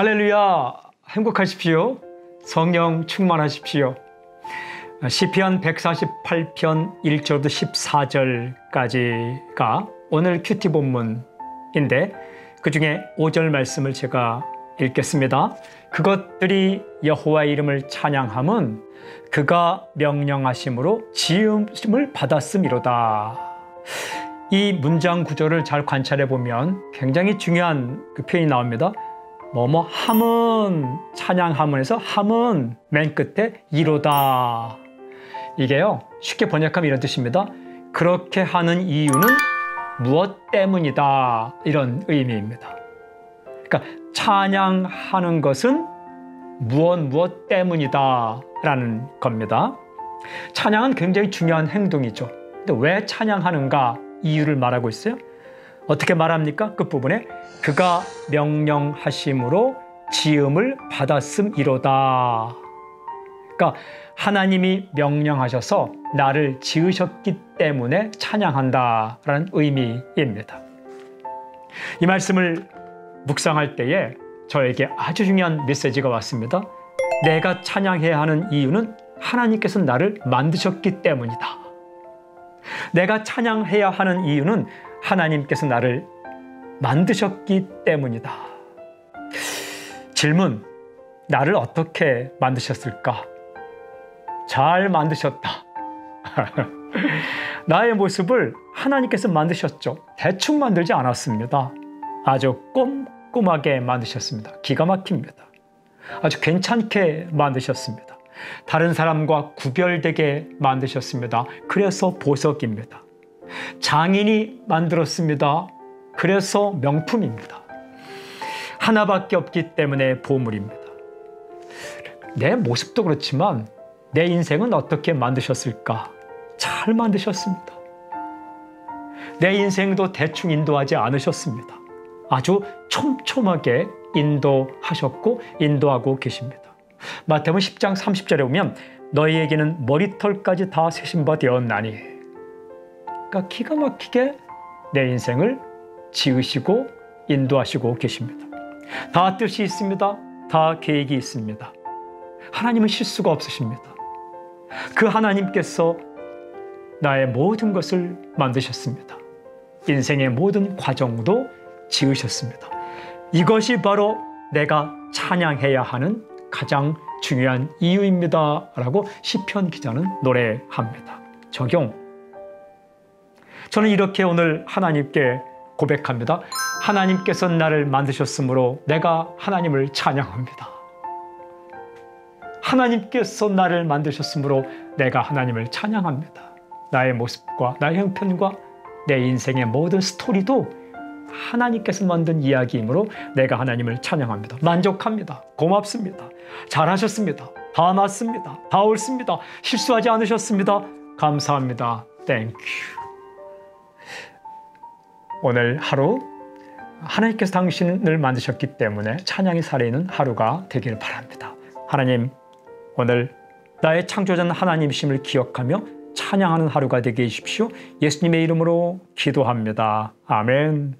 할렐루야 행복하십시오. 성령 충만하십시오. 시편 148편 1절부터 14절까지가 오늘 큐티 본문인데 그 중에 5절 말씀을 제가 읽겠습니다. 그것들이 여호와 이름을 찬양함은 그가 명령하심으로 지음을 받았음이로다. 이 문장 구조를 잘 관찰해 보면 굉장히 중요한 그 표현이 나옵니다. 뭐뭐 함은 찬양함은에서 함은 맨 끝에 이로다. 이게요 쉽게 번역하면 이런 뜻입니다. 그렇게 하는 이유는 무엇 때문이다 이런 의미입니다. 그러니까 찬양하는 것은 무엇 무엇 때문이다 라는 겁니다. 찬양은 굉장히 중요한 행동이죠. 근데 왜 찬양하는가 이유를 말하고 있어요. 어떻게 말합니까? 끝부분에 그가 명령하심으로 지음을 받았음이로다. 그러니까 하나님이 명령하셔서 나를 지으셨기 때문에 찬양한다라는 의미입니다. 이 말씀을 묵상할 때에 저에게 아주 중요한 메시지가 왔습니다. 내가 찬양해야 하는 이유는 하나님께서 나를 만드셨기 때문이다. 내가 찬양해야 하는 이유는 하나님께서 나를 만드셨기 때문이다. 질문, 나를 어떻게 만드셨을까? 잘 만드셨다. 나의 모습을 하나님께서 만드셨죠. 대충 만들지 않았습니다. 아주 꼼꼼하게 만드셨습니다. 기가 막힙니다. 아주 괜찮게 만드셨습니다. 다른 사람과 구별되게 만드셨습니다. 그래서 보석입니다. 장인이 만들었습니다. 그래서 명품입니다. 하나밖에 없기 때문에 보물입니다. 내 모습도 그렇지만 내 인생은 어떻게 만드셨을까? 잘 만드셨습니다. 내 인생도 대충 인도하지 않으셨습니다. 아주 촘촘하게 인도하셨고 인도하고 계십니다. 마태복음 10장 30절에 보면 너희에게는 머리털까지 다 세신 바 되었나니 그러니까 기가 막히게 내 인생을 지으시고 인도하시고 계십니다. 다 뜻이 있습니다. 다 계획이 있습니다. 하나님은 실수가 없으십니다. 그 하나님께서 나의 모든 것을 만드셨습니다. 인생의 모든 과정도 지으셨습니다. 이것이 바로 내가 찬양해야 하는 가장 중요한 이유입니다. 라고 시편 기자는 노래합니다. 적용. 저는 이렇게 오늘 하나님께 고백합니다. 하나님께서 나를 만드셨으므로 내가 하나님을 찬양합니다. 하나님께서 나를 만드셨으므로 내가 하나님을 찬양합니다. 나의 모습과 나의 형편과 내 인생의 모든 스토리도 하나님께서 만든 이야기이므로 내가 하나님을 찬양합니다. 만족합니다. 고맙습니다. 잘하셨습니다. 다 맞습니다. 다 옳습니다. 실수하지 않으셨습니다. 감사합니다. Thank you. 오늘 하루 하나님께서 당신을 만드셨기 때문에 찬양이 살아있는 하루가 되길 바랍니다. 하나님, 오늘 나의 창조자는 하나님이심을 기억하며 찬양하는 하루가 되게 해주십시오. 예수님의 이름으로 기도합니다. 아멘.